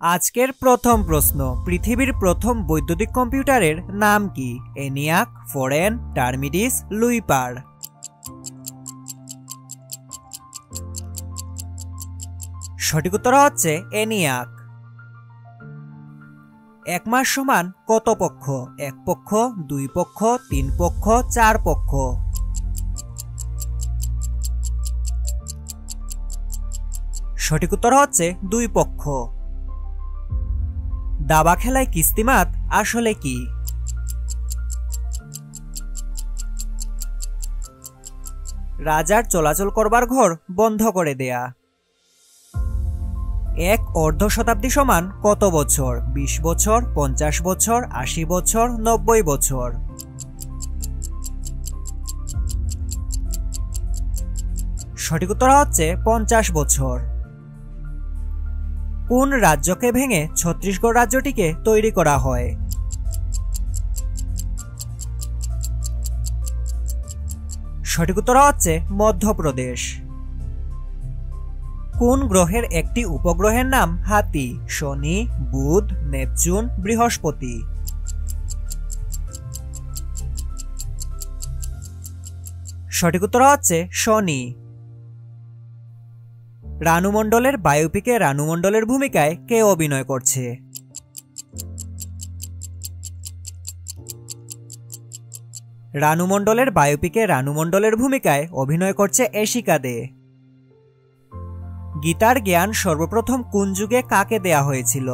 আজকের প্রথম প্রশ্ন, পৃথিবীর প্রথম বৈদ্যুতিক কম্পিউটারের নাম কি? এনিয়াক, ফোরেন, টার্মিডিস, লুইপার। সঠিক উত্তর হচ্ছে এনিয়াক। এক মাস সমান কত পক্ষ? এক পক্ষ, দুই পক্ষ, তিন পক্ষ, চার পক্ষ। সঠিক উত্তর হচ্ছে দুই পক্ষ। দাবা খেলায় কিস্তিমাত আসলে কি? রাজার চলাচল করবার ঘর বন্ধ করে দেয়া। এক অর্ধ শতাব্দী সমান কত বছর? ২০ বছর, পঞ্চাশ বছর, আশি বছর, নব্বই বছর। সঠিক উত্তর হচ্ছে পঞ্চাশ বছর। কোন রাজ্যকে ভেঙে ছত্তিশগড় রাজ্যটিকে তৈরি করা হয়? সঠিক উত্তর হচ্ছে মধ্যপ্রদেশ। কোন গ্রহের একটি উপগ্রহের নাম হাতি? শনি, বুধ, নেপচুন, বৃহস্পতি। সঠিক উত্তর হচ্ছে শনি। রানু মণ্ডলের বায়োপিকে রানু মণ্ডলের ভূমিকায় কে অভিনয় করছে? রানু মণ্ডলের বায়োপিকে রানু মণ্ডলের ভূমিকায় অভিনয় করছে এশিকা দে। গীতার জ্ঞান সর্বপ্রথম কোন যুগে কাকে দেয়া হয়েছিল?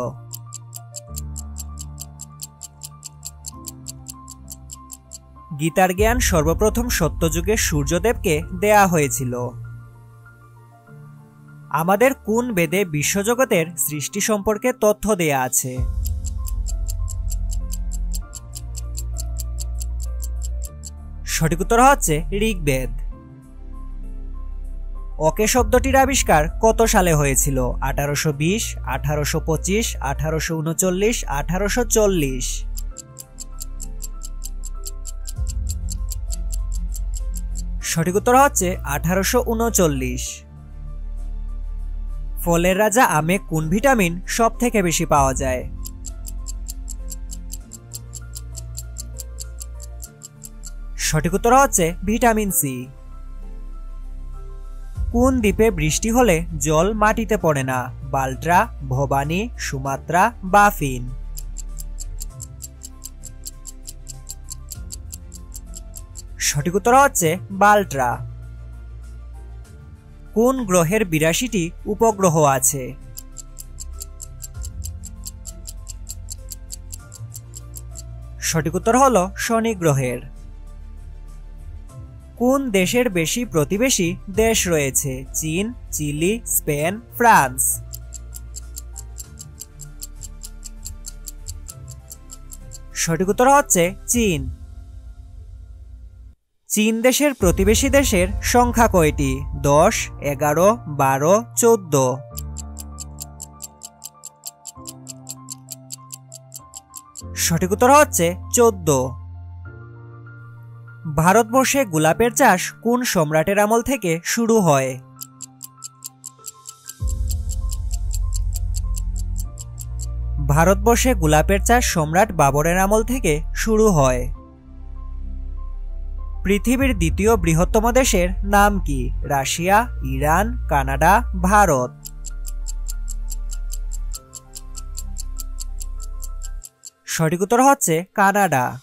গীতার জ্ঞান সর্বপ্রথম সত্যযুগে সূর্যদেবকে দেয়া হয়েছিল। আমাদের কোন বেদে বিশ্বজগতের সৃষ্টি সম্পর্কে তথ্য দেয়া আছে? সঠিক উত্তর হচ্ছে ঋগ্বেদ। অকে শব্দটির আবিষ্কার কত সালে হয়েছিল? আঠারোশো বিশ, আঠারোশো পঁচিশ, আঠারোশো উনচল্লিশ, আঠারোশো চল্লিশ। সঠিক উত্তর হচ্ছে আঠারোশো উনচল্লিশ। ফলের রাজা আমে কোন ভিটামিন সব থেকে বেশি পাওয়া যায়? সঠিক উত্তর হচ্ছে ভিটামিন সি। কোন দ্বীপে বৃষ্টি হলে জল মাটিতে পড়ে না? বাল্ট্রা, ভবানী, সুমাত্রা বাফিন সঠিক উত্তর হচ্ছে বাল্ট্রা। কোন গ্রহের বিরাশিটি উপগ্রহ আছে? সঠিক উত্তর হল শনি গ্রহের। কোন দেশের বেশি প্রতিবেশী দেশ রয়েছে? চীন, চিলি, স্পেন, ফ্রান্স। সঠিক উত্তর হচ্ছে চীন। চীন দেশের প্রতিবেশী দেশের সংখ্যা কয়টি? দশ, এগারো, বারো, চোদ্দ। সঠিক উত্তর হচ্ছে চোদ্দ। ভারতবর্ষে গোলাপের চাষ কোন সম্রাটের আমল থেকে শুরু হয়? ভারতবর্ষে গোলাপের চাষ সম্রাট বাবরের আমল থেকে শুরু হয়। পৃথিবীর দ্বিতীয় বৃহত্তম দেশের নাম কি? Russia, Iran, Canada, Bharat. সঠিক উত্তর হচ্ছে কানাডা।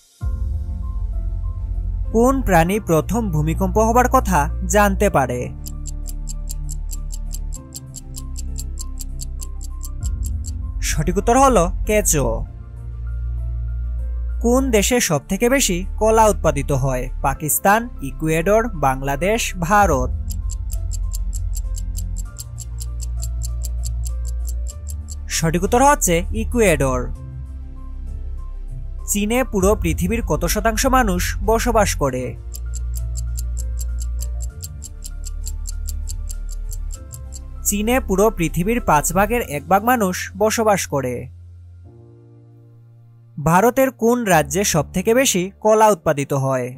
কোন প্রাণী প্রথম ভূমিকম্প হবার কথা জানতে পারে? সঠিক উত্তর হল কেঁচো। কোন দেশে সবথেকে বেশি কলা উৎপাদিত হয়? পাকিস্তান, ইকুয়েডর, বাংলাদেশ, ভারত। সঠিক উত্তর হচ্ছে ইকুয়েডর। চীনে পুরো পৃথিবীর কত শতাংশ মানুষ বসবাস করে? চীনে পুরো পৃথিবীর পাঁচ ভাগের এক ভাগ মানুষ বসবাস করে। ভারতের কোন রাজ্যে সবথেকে বেশি কলা উৎপাদিত হয়?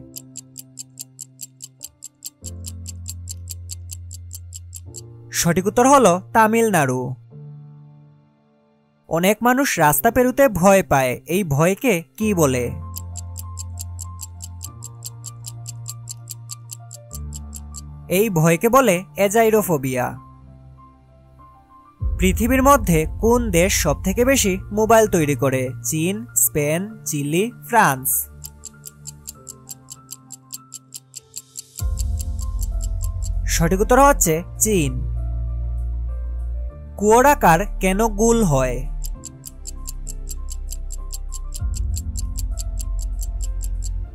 সঠিক উত্তর হল তামিলনাড়ু। অনেক মানুষ রাস্তা পেরুতে ভয় পায়, এই ভয়কে কি বলে? এই ভয়কে বলে এজাইরোফোবিয়া। পৃথিবীর মধ্যে কোন দেশ সবথেকে বেশি মোবাইল তৈরি করে? চীন স্পেন চিলি ফ্রান্স সঠিক উত্তর হচ্ছে চীন। কুয়োর আকার কেন গুল হয়?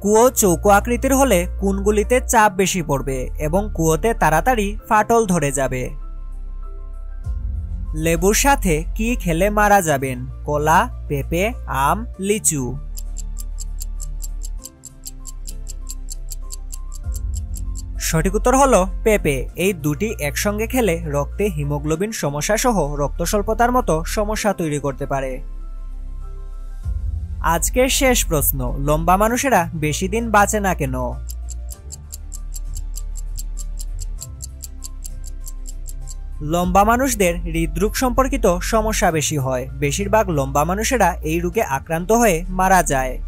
কুয়ো চৌকো আকৃতির হলে কোনগুলিতে চাপ বেশি পড়বে এবং কুয়োতে তাড়াতাড়ি ফাটল ধরে যাবে। লেবুর সাথে কি খেলে মারা যাবেন? কলা, পেঁপে, আম, লিচু। সঠিক উত্তর হলো পেঁপে। এই দুটি একসঙ্গে খেলে রক্তে হিমোগ্লোবিন সমস্যা সহ রক্ত স্বল্পতার মতো সমস্যা তৈরি করতে পারে। আজকের শেষ প্রশ্ন, লম্বা মানুষেরা বেশি দিন বাঁচে না কেন? লম্বা মানুষদের হৃদরোগ সম্পর্কিত সমস্যা বেশি হয়। বেশিরভাগ লম্বা মানুষেরা এই রোগে আক্রান্ত হয়ে মারা যায়।